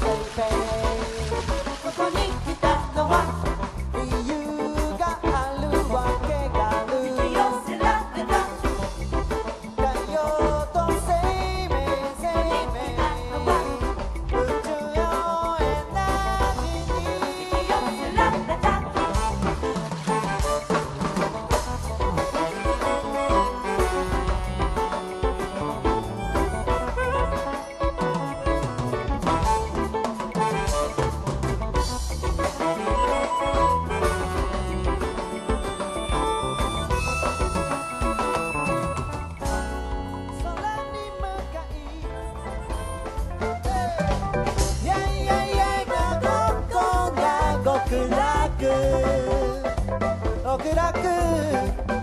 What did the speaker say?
ここに来たのは Thank you.